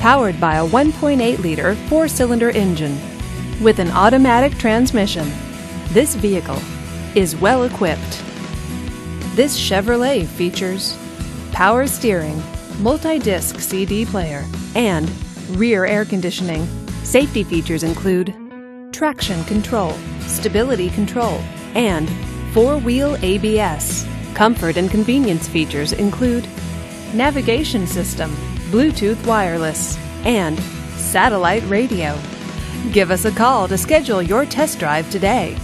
powered by a 1.8 liter four cylinder engine. With an automatic transmission, this vehicle is well equipped. This Chevrolet features power steering, multi disc CD player, and rear air conditioning. Safety features include traction control, stability control, and four wheel ABS. Comfort and convenience features include navigation system, Bluetooth wireless, and satellite radio. Give us a call to schedule your test drive today.